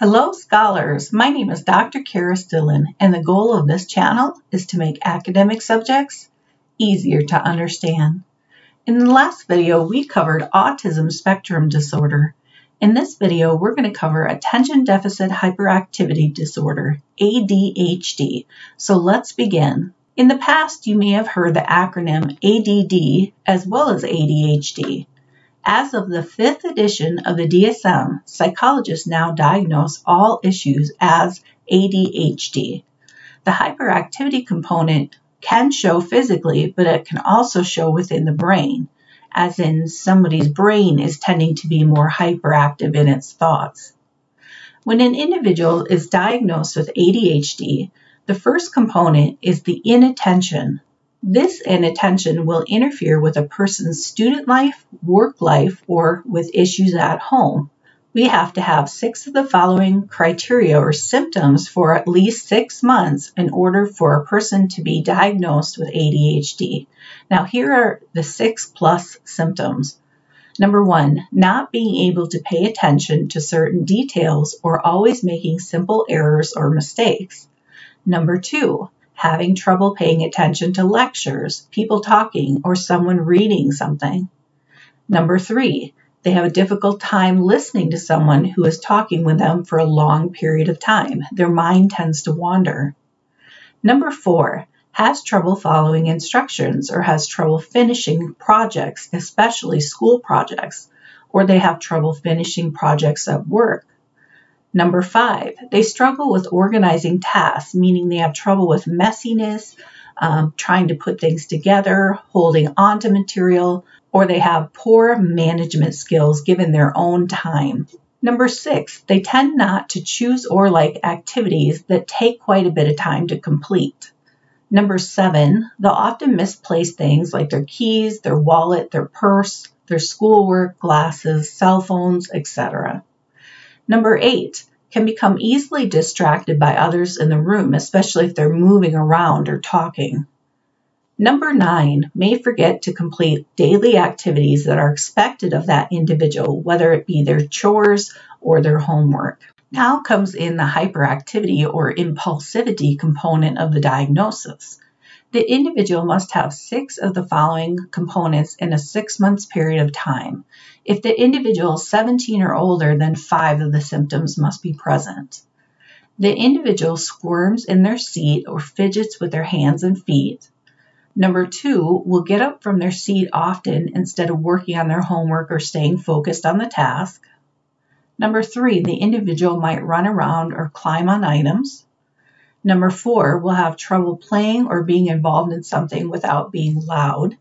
Hello, scholars. My name is Dr. Kerris Dillon, and the goal of this channel is to make academic subjects easier to understand. In the last video, we covered autism spectrum disorder. In this video, we're going to cover attention deficit hyperactivity disorder, ADHD. So let's begin. In the past, you may have heard the acronym ADD as well as ADHD. As of the fifth edition of the DSM, psychologists now diagnose all issues as ADHD. The hyperactivity component can show physically, but it can also show within the brain, as in somebody's brain is tending to be more hyperactive in its thoughts. When an individual is diagnosed with ADHD, the first component is the inattention this inattention will interfere with a person's student life, work life, or with issues at home. We have to have six of the following criteria or symptoms for at least six months in order for a person to be diagnosed with ADHD. Now, here are the six plus symptoms. Number one, not being able to pay attention to certain details or always making simple errors or mistakes. Number two, having trouble paying attention to lectures, people talking, or someone reading something. Number three, they have a difficult time listening to someone who is talking with them for a long period of time. Their mind tends to wander. Number four, has trouble following instructions or has trouble finishing projects, especially school projects, or they have trouble finishing projects at work. Number five, they struggle with organizing tasks, meaning they have trouble with messiness, um, trying to put things together, holding on to material, or they have poor management skills given their own time. Number six, they tend not to choose or like activities that take quite a bit of time to complete. Number seven, they'll often misplace things like their keys, their wallet, their purse, their schoolwork, glasses, cell phones, etc. Number eight, can become easily distracted by others in the room, especially if they're moving around or talking. Number nine, may forget to complete daily activities that are expected of that individual, whether it be their chores or their homework. Now comes in the hyperactivity or impulsivity component of the diagnosis. The individual must have six of the following components in a six months period of time. If the individual is 17 or older, then five of the symptoms must be present. The individual squirms in their seat or fidgets with their hands and feet. Number two, will get up from their seat often instead of working on their homework or staying focused on the task. Number three, the individual might run around or climb on items. Number four, will have trouble playing or being involved in something without being loud.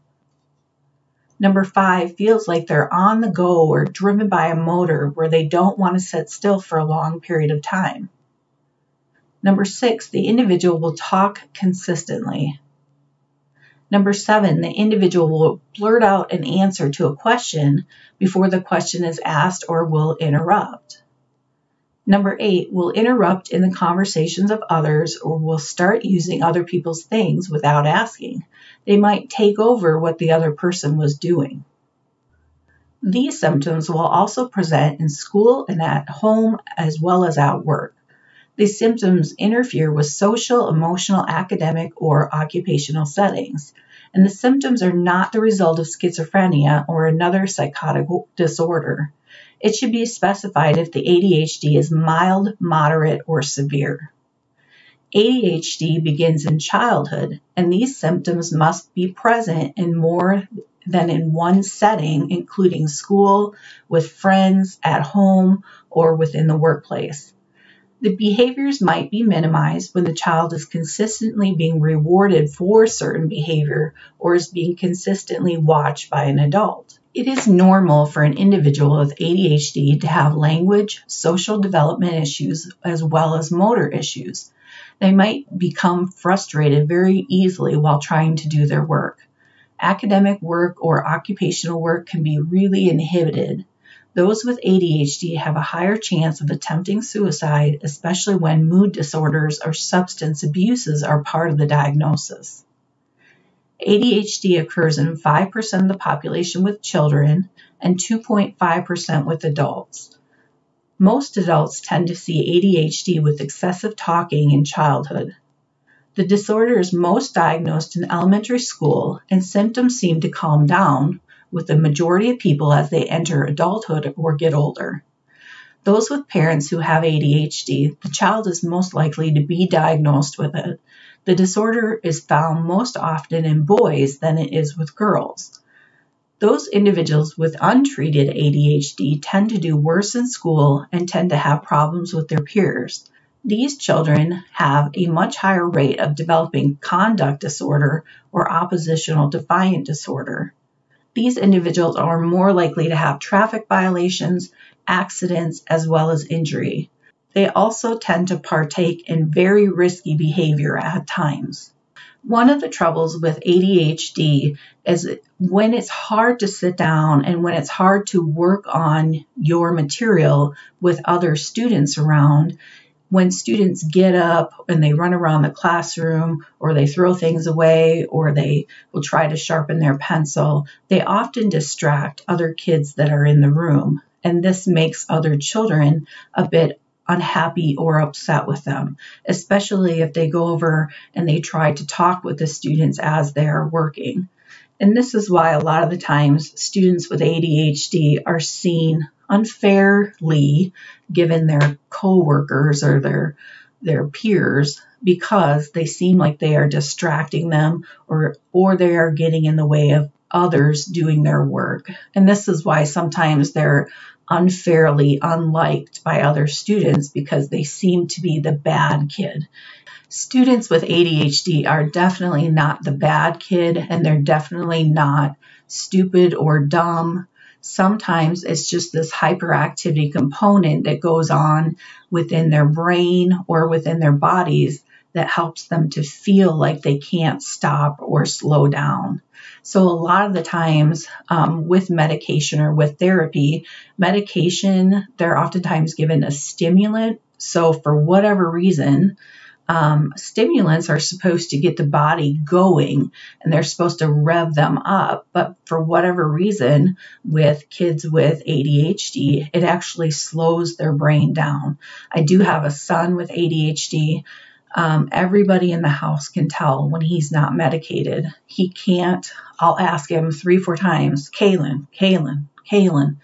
Number five, feels like they're on the go or driven by a motor where they don't want to sit still for a long period of time. Number six, the individual will talk consistently. Number seven, the individual will blurt out an answer to a question before the question is asked or will interrupt. Number eight, will interrupt in the conversations of others or will start using other people's things without asking. They might take over what the other person was doing. These symptoms will also present in school and at home as well as at work. These symptoms interfere with social, emotional, academic, or occupational settings. And the symptoms are not the result of schizophrenia or another psychotic disorder. It should be specified if the ADHD is mild, moderate, or severe. ADHD begins in childhood, and these symptoms must be present in more than in one setting, including school, with friends, at home, or within the workplace. The behaviors might be minimized when the child is consistently being rewarded for certain behavior or is being consistently watched by an adult. It is normal for an individual with ADHD to have language, social development issues, as well as motor issues. They might become frustrated very easily while trying to do their work. Academic work or occupational work can be really inhibited. Those with ADHD have a higher chance of attempting suicide, especially when mood disorders or substance abuses are part of the diagnosis. ADHD occurs in 5% of the population with children and 2.5% with adults. Most adults tend to see ADHD with excessive talking in childhood. The disorder is most diagnosed in elementary school, and symptoms seem to calm down with the majority of people as they enter adulthood or get older. Those with parents who have ADHD, the child is most likely to be diagnosed with it. The disorder is found most often in boys than it is with girls. Those individuals with untreated ADHD tend to do worse in school and tend to have problems with their peers. These children have a much higher rate of developing conduct disorder or oppositional defiant disorder. These individuals are more likely to have traffic violations, accidents, as well as injury. They also tend to partake in very risky behavior at times. One of the troubles with ADHD is when it's hard to sit down and when it's hard to work on your material with other students around, when students get up and they run around the classroom or they throw things away or they will try to sharpen their pencil, they often distract other kids that are in the room. And this makes other children a bit unhappy or upset with them, especially if they go over and they try to talk with the students as they are working. And this is why a lot of the times students with ADHD are seen unfairly given their coworkers or their their peers because they seem like they are distracting them or or they are getting in the way of others doing their work. And this is why sometimes they're unfairly unliked by other students because they seem to be the bad kid. Students with ADHD are definitely not the bad kid and they're definitely not stupid or dumb Sometimes it's just this hyperactivity component that goes on within their brain or within their bodies that helps them to feel like they can't stop or slow down. So, a lot of the times um, with medication or with therapy, medication, they're oftentimes given a stimulant. So, for whatever reason, um, stimulants are supposed to get the body going and they're supposed to rev them up. But for whatever reason, with kids with ADHD, it actually slows their brain down. I do have a son with ADHD. Um, everybody in the house can tell when he's not medicated. He can't, I'll ask him three, four times, Kaylin, Kaylin, Kaylin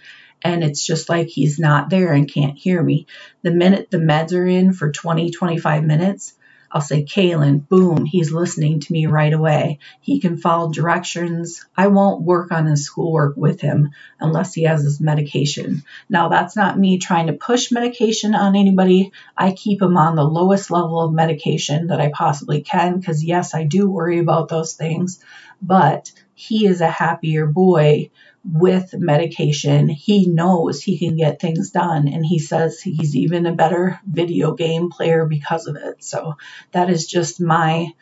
and it's just like he's not there and can't hear me. The minute the meds are in for 20, 25 minutes, I'll say, Kaylin, boom, he's listening to me right away. He can follow directions. I won't work on his schoolwork with him unless he has his medication. Now, that's not me trying to push medication on anybody. I keep him on the lowest level of medication that I possibly can because, yes, I do worry about those things, but he is a happier boy with medication, he knows he can get things done. And he says he's even a better video game player because of it. So that is just my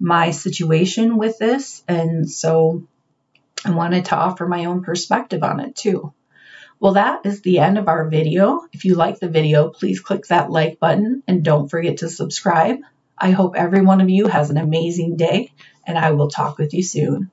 my situation with this. And so I wanted to offer my own perspective on it too. Well, that is the end of our video. If you like the video, please click that like button and don't forget to subscribe. I hope every one of you has an amazing day, and I will talk with you soon.